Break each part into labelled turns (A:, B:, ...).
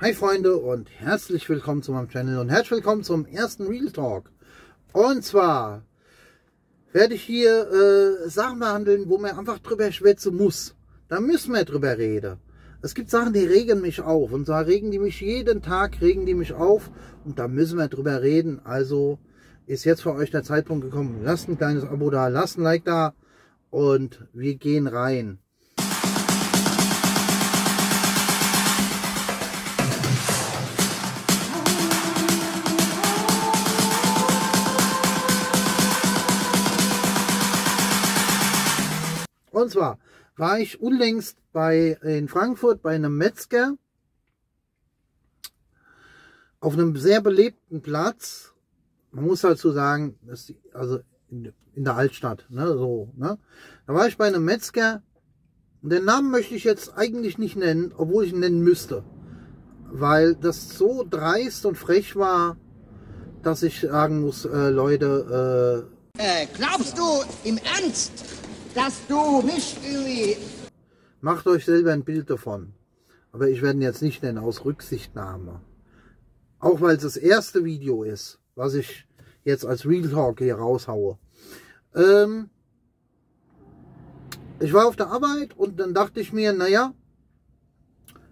A: Hi Freunde und herzlich willkommen zu meinem Channel und herzlich willkommen zum ersten Real Talk. Und zwar werde ich hier äh, Sachen behandeln, wo man einfach drüber schwätzen muss. Da müssen wir drüber reden. Es gibt Sachen, die regen mich auf. Und zwar regen die mich jeden Tag, regen die mich auf. Und da müssen wir drüber reden. Also ist jetzt für euch der Zeitpunkt gekommen. Lasst ein kleines Abo da, lasst ein Like da. Und wir gehen rein. Und zwar war ich unlängst bei, in Frankfurt bei einem Metzger auf einem sehr belebten Platz. Man muss dazu sagen, dass, also in, in, der Altstadt, ne, so, ne. Da war ich bei einem Metzger und den Namen möchte ich jetzt eigentlich nicht nennen, obwohl ich ihn nennen müsste. Weil das so dreist und frech war, dass ich sagen muss, äh, Leute,
B: äh, äh, glaubst du im Ernst, dass du mich irgendwie...
A: Macht euch selber ein Bild davon. Aber ich werde ihn jetzt nicht nennen, aus Rücksichtnahme. Auch weil es das erste Video ist, was ich jetzt als Real Talk hier raushaue. Ähm, ich war auf der Arbeit und dann dachte ich mir, naja,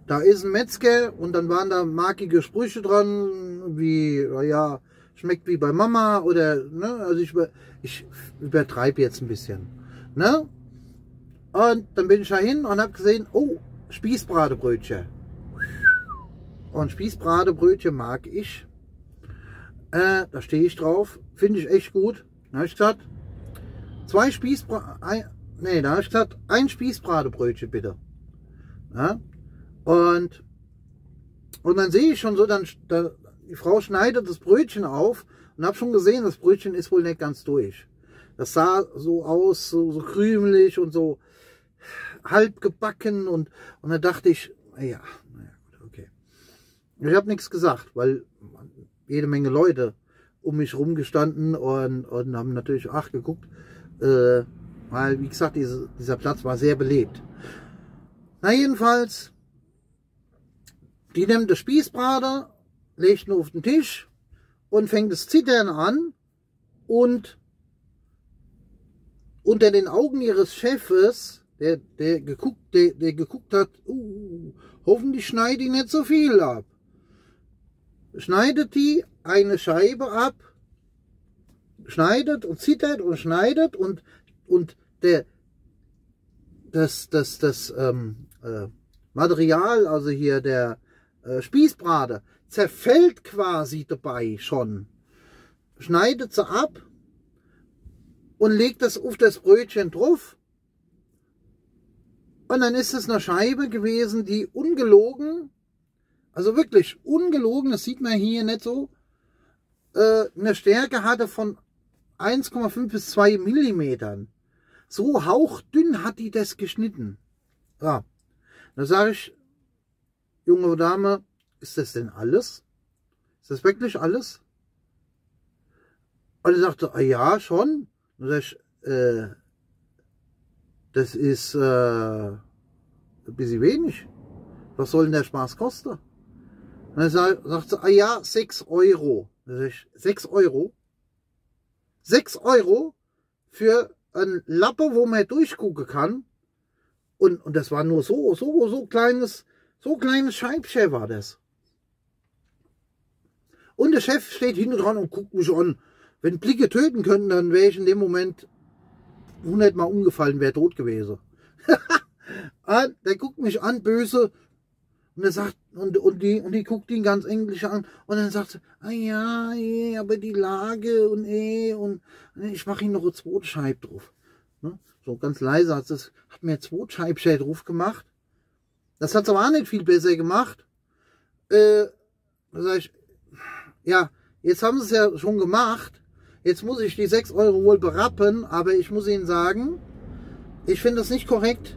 A: da ist ein Metzger und dann waren da markige Sprüche dran, wie, naja, schmeckt wie bei Mama oder, ne, also ich, ich übertreibe jetzt ein bisschen. Ne? Und dann bin ich da hin und habe gesehen, oh, Spießbratebrötchen. Und Spießbratebrötchen mag ich. Äh, da stehe ich drauf. Finde ich echt gut. Da habe ich gesagt, zwei Spießbratebrötchen. Nee, da habe ich gesagt, ein Spießbratebrötchen bitte. Ja? Und, und dann sehe ich schon so, dann, da, die Frau schneidet das Brötchen auf und habe schon gesehen, das Brötchen ist wohl nicht ganz durch. Das sah so aus, so, so krümelig und so halb gebacken und, und da dachte ich, naja, naja, okay. Ich habe nichts gesagt, weil jede Menge Leute um mich rumgestanden und, und haben natürlich auch geguckt, äh, weil, wie gesagt, diese, dieser Platz war sehr belebt. Na jedenfalls, die nimmt das Spießbrater, legt ihn auf den Tisch und fängt das Zittern an und unter den Augen ihres Chefes, der, der, geguckt, der, der geguckt hat, uh, hoffentlich schneide ich nicht so viel ab. Schneidet die eine Scheibe ab, schneidet und zittert und schneidet und, und der, das, das, das ähm, äh, Material, also hier der äh, Spießbrater, zerfällt quasi dabei schon. Schneidet sie ab und legt das auf das Brötchen drauf. Und dann ist es eine Scheibe gewesen, die ungelogen, also wirklich ungelogen, das sieht man hier nicht so, äh, eine Stärke hatte von 1,5 bis 2 Millimetern. So hauchdünn hat die das geschnitten. Ja, da sage ich, junge Dame, ist das denn alles? Ist das wirklich alles? Und er sagte, ah ja, schon. Und sag ich, äh, das ist äh, ein bisschen wenig. Was soll denn der Spaß kosten? Und dann sagt sie, ah ja, 6 Euro. Sag ich, 6 Euro? 6 Euro für ein Lappe, wo man durchgucken kann. Und, und das war nur so, so, so kleines, so kleines Scheibchen war das. Und der Chef steht hinten dran und guckt mich an. Wenn Blicke töten könnten, dann wäre ich in dem Moment 100 Mal umgefallen, wäre tot gewesen. Ah, der guckt mich an, böse. Und er sagt, und, und, die, und die guckt ihn ganz englisch an. Und dann sagt sie, ah ja, eh, aber die Lage und eh, und ich mache ihn noch eine zweite Scheibe drauf. Ne? So ganz leise hat, das, hat mir zwei Scheibchen drauf gemacht. Das hat aber auch nicht viel besser gemacht. Äh, sag ich, ja, jetzt haben sie es ja schon gemacht. Jetzt muss ich die 6 Euro wohl berappen, aber ich muss Ihnen sagen, ich finde es nicht korrekt,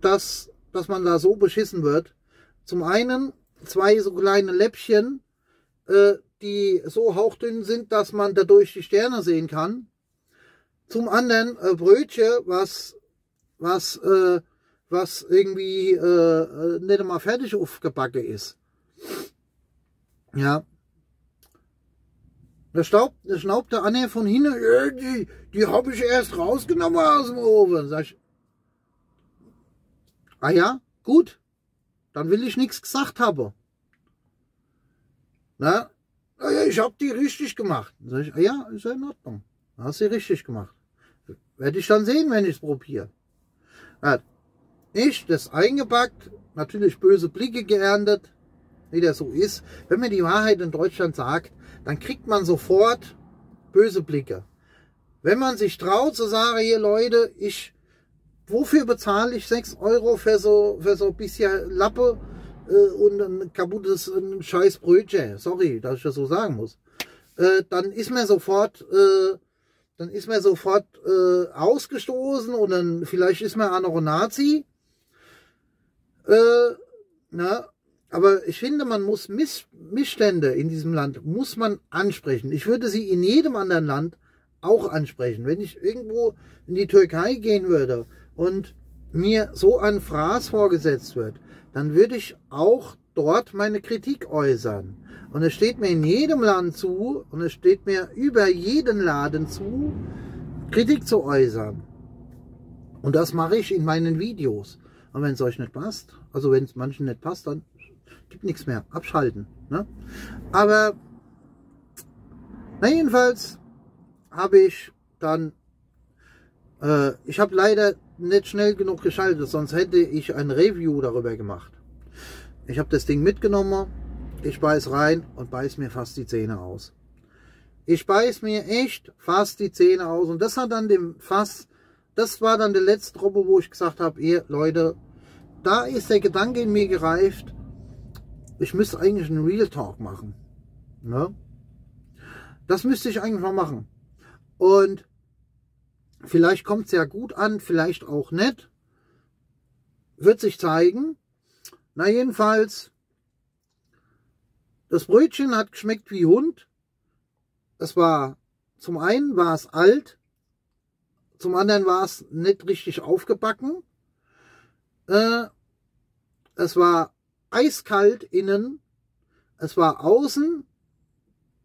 A: dass, dass man da so beschissen wird. Zum einen zwei so kleine Läppchen, äh, die so hauchdünn sind, dass man dadurch die Sterne sehen kann. Zum anderen äh, Brötchen, was, was äh, was irgendwie äh, äh nicht einmal fertig aufgebacken ist. Ja. Da staubt, da schnaubt der Anne von hinten, ja, die, die habe ich erst rausgenommen aus dem Ofen. Sag ich, ah ja, gut, dann will ich nichts gesagt haben. Na, ja, ich habe die richtig gemacht. Sag ich, ah ja, ist ja in Ordnung. Hast du richtig gemacht. Werde ich dann sehen, wenn ich es probiere. Ich das eingepackt, natürlich böse Blicke geerntet, wie der so ist. Wenn man die Wahrheit in Deutschland sagt, dann kriegt man sofort böse Blicke. Wenn man sich traut zu sagen, hier Leute, ich, wofür bezahle ich 6 Euro für so, für so ein bisschen Lappe äh, und ein kaputtes ein scheiß Brötchen, sorry, dass ich das so sagen muss, äh, dann ist man sofort, äh, dann ist man sofort äh, ausgestoßen und dann vielleicht ist man auch noch ein Nazi. Äh, na, aber ich finde, man muss Miss Missstände in diesem Land, muss man ansprechen. Ich würde sie in jedem anderen Land auch ansprechen. Wenn ich irgendwo in die Türkei gehen würde und mir so ein Fraß vorgesetzt wird, dann würde ich auch dort meine Kritik äußern. Und es steht mir in jedem Land zu und es steht mir über jeden Laden zu, Kritik zu äußern. Und das mache ich in meinen Videos. Und wenn es euch nicht passt, also wenn es manchen nicht passt, dann gibt nichts mehr. Abschalten. Ne? Aber na jedenfalls habe ich dann, äh, ich habe leider nicht schnell genug geschaltet, sonst hätte ich ein Review darüber gemacht. Ich habe das Ding mitgenommen, ich beiß rein und beiß mir fast die Zähne aus. Ich beiß mir echt fast die Zähne aus und das hat dann dem Fass, das war dann der letzte Truppe, wo ich gesagt habe, ihr Leute, da ist der Gedanke in mir gereift, ich müsste eigentlich einen Real Talk machen. Ne? Das müsste ich eigentlich mal machen. Und vielleicht kommt es ja gut an, vielleicht auch nicht. Wird sich zeigen. Na jedenfalls, das Brötchen hat geschmeckt wie Hund. Es war, zum einen war es alt, zum anderen war es nicht richtig aufgebacken. Äh, es war eiskalt innen. Es war außen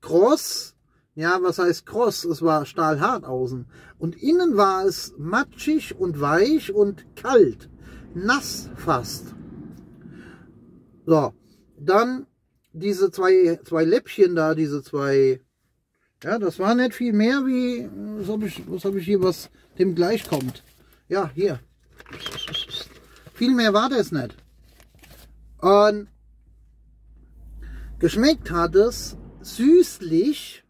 A: kross. Ja, was heißt kross? Es war stahlhart außen. Und innen war es matschig und weich und kalt. Nass fast. So, dann diese zwei, zwei Läppchen da, diese zwei, ja, das war nicht viel mehr wie, was habe ich, was habe ich hier, was dem gleich kommt. Ja, hier. Viel mehr war das nicht. Und geschmeckt hat es süßlich.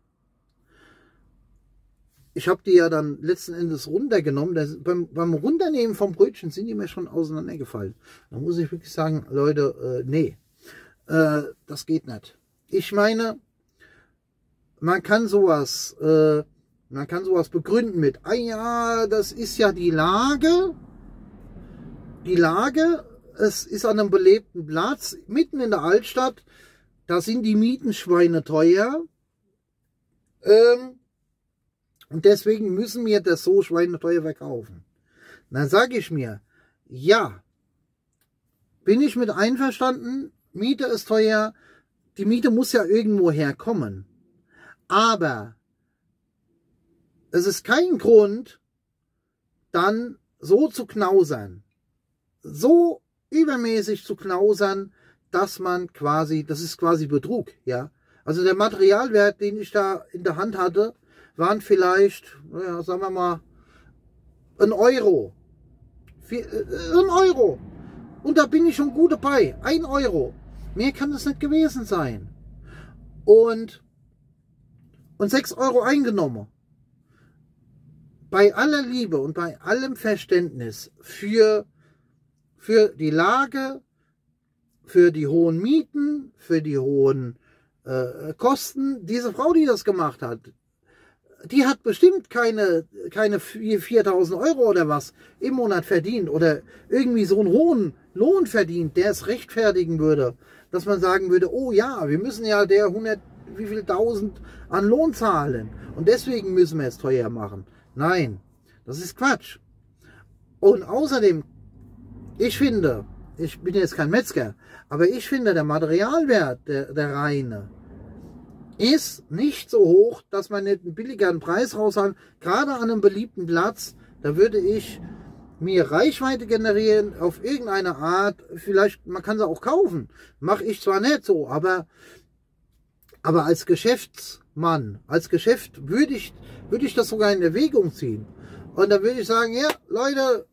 A: Ich habe die ja dann letzten Endes runtergenommen. Das, beim, beim Runternehmen vom Brötchen sind die mir schon auseinandergefallen. Da muss ich wirklich sagen, Leute, äh, nee, äh, das geht nicht. Ich meine, man kann sowas, äh, man kann sowas begründen mit, ah ja, das ist ja die Lage, die Lage es ist an einem belebten Platz, mitten in der Altstadt. Da sind die Mietenschweine teuer. Ähm, und deswegen müssen wir das so schweineteuer verkaufen. Dann sage ich mir, ja, bin ich mit einverstanden, Miete ist teuer, die Miete muss ja irgendwo herkommen. Aber es ist kein Grund, dann so zu knausern, so übermäßig zu knausern, dass man quasi, das ist quasi Betrug, ja. Also der Materialwert, den ich da in der Hand hatte, waren vielleicht, ja, sagen wir mal, ein Euro. Äh, ein Euro. Und da bin ich schon gut dabei. Ein Euro. Mehr kann das nicht gewesen sein. Und, und sechs Euro eingenommen. Bei aller Liebe und bei allem Verständnis für für die Lage, für die hohen Mieten, für die hohen äh, Kosten. Diese Frau, die das gemacht hat, die hat bestimmt keine, keine 4000 Euro oder was im Monat verdient oder irgendwie so einen hohen Lohn verdient, der es rechtfertigen würde, dass man sagen würde, oh ja, wir müssen ja der 100, wie viel tausend an Lohn zahlen und deswegen müssen wir es teuer machen. Nein, das ist Quatsch. Und außerdem ich finde, ich bin jetzt kein Metzger, aber ich finde, der Materialwert, der, der reine, ist nicht so hoch, dass man nicht einen billigeren Preis raushauen. Gerade an einem beliebten Platz, da würde ich mir Reichweite generieren auf irgendeine Art. Vielleicht, man kann sie auch kaufen. Mache ich zwar nicht so, aber, aber als Geschäftsmann, als Geschäft würde ich, würde ich das sogar in Erwägung ziehen. Und da würde ich sagen, ja, Leute,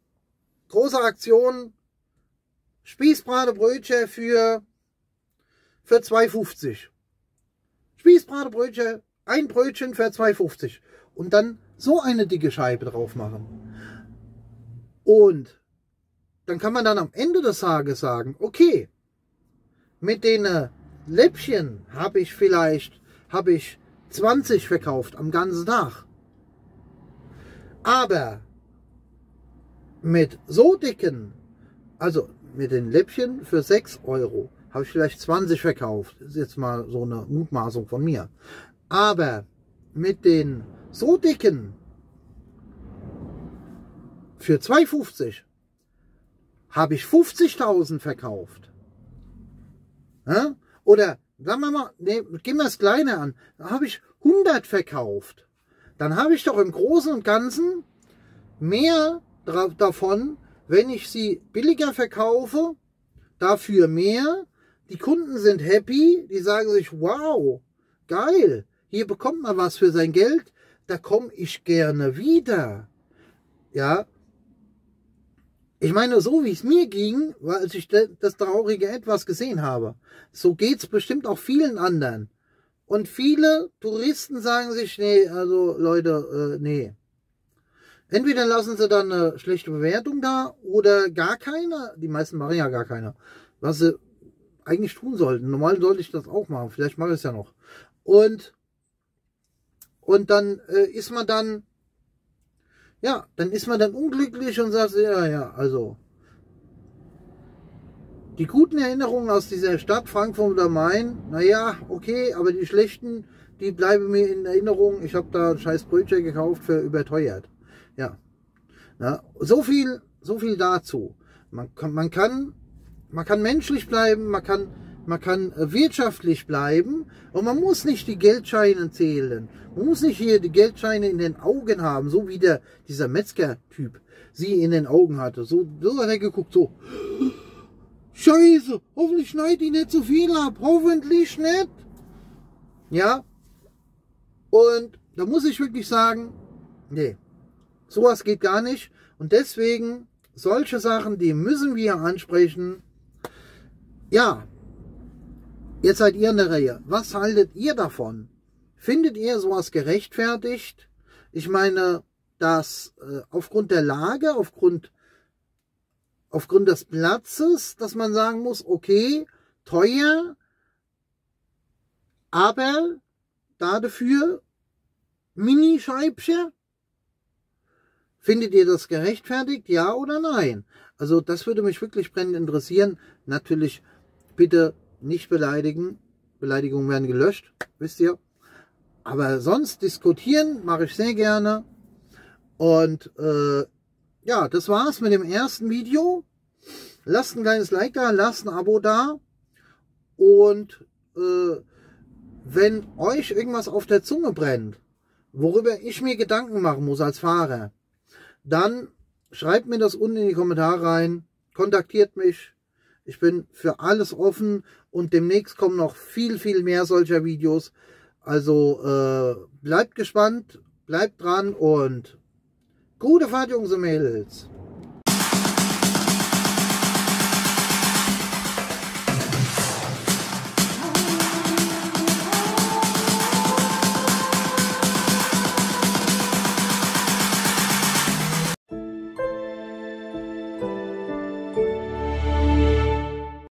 A: große Aktion, Spießbratebrötchen für, für 2,50. Spießbratebrötchen, ein Brötchen für 2,50. Und dann so eine dicke Scheibe drauf machen. Und dann kann man dann am Ende des Tages sagen, okay, mit den äh, Läppchen habe ich vielleicht, habe ich 20 verkauft am ganzen Tag. Aber mit so dicken, also mit den Läppchen für 6 Euro, habe ich vielleicht 20 verkauft. Ist jetzt mal so eine Mutmaßung von mir. Aber mit den so dicken für 2,50 habe ich 50.000 verkauft. Ja? Oder sagen wir mal, nee, gehen wir das Kleine an. Da habe ich 100 verkauft. Dann habe ich doch im Großen und Ganzen mehr davon, wenn ich sie billiger verkaufe, dafür mehr. Die Kunden sind happy, die sagen sich, wow, geil, hier bekommt man was für sein Geld, da komme ich gerne wieder. Ja, ich meine, so wie es mir ging, als ich das traurige Etwas gesehen habe, so geht es bestimmt auch vielen anderen. Und viele Touristen sagen sich, nee, also Leute, äh, nee. Entweder lassen sie dann eine schlechte Bewertung da oder gar keine. Die meisten machen ja gar keine. Was sie eigentlich tun sollten. Normal sollte ich das auch machen. Vielleicht mache ich es ja noch. Und, und dann äh, ist man dann ja, dann ist man dann unglücklich und sagt, ja, ja, also die guten Erinnerungen aus dieser Stadt Frankfurt am Main, naja, okay, aber die schlechten, die bleiben mir in Erinnerung. Ich habe da ein scheiß Brötchen gekauft für überteuert. Ja. Na, so viel, so viel dazu. Man kann, man kann, man kann menschlich bleiben, man kann man kann äh, wirtschaftlich bleiben und man muss nicht die Geldscheine zählen. Man muss nicht hier die Geldscheine in den Augen haben, so wie der, dieser Metzger-Typ sie in den Augen hatte. So, so hat er geguckt, so. Scheiße, hoffentlich schneidet die nicht zu viel ab. Hoffentlich nicht. Ja. Und da muss ich wirklich sagen, nee, sowas geht gar nicht. Und deswegen, solche Sachen, die müssen wir ansprechen. Ja, Jetzt seid ihr in der Reihe. Was haltet ihr davon? Findet ihr sowas gerechtfertigt? Ich meine, dass äh, aufgrund der Lage, aufgrund, aufgrund des Platzes, dass man sagen muss, okay, teuer, aber dafür Mini-Scheibchen? Findet ihr das gerechtfertigt? Ja oder nein? Also das würde mich wirklich brennend interessieren. Natürlich bitte nicht beleidigen. Beleidigungen werden gelöscht, wisst ihr. Aber sonst diskutieren mache ich sehr gerne. Und äh, ja, das war's mit dem ersten Video. Lasst ein kleines Like da, lasst ein Abo da. Und äh, wenn euch irgendwas auf der Zunge brennt, worüber ich mir Gedanken machen muss als Fahrer, dann schreibt mir das unten in die Kommentare rein, kontaktiert mich. Ich bin für alles offen und demnächst kommen noch viel, viel mehr solcher Videos. Also äh, bleibt gespannt, bleibt dran und gute Fahrt, Jungs und Mädels.